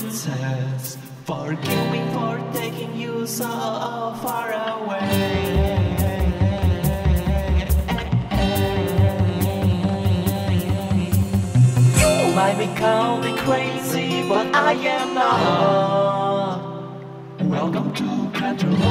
princess. Forgive me for taking you so far away. You might be calling me crazy, but I am not. Welcome to Canterlot.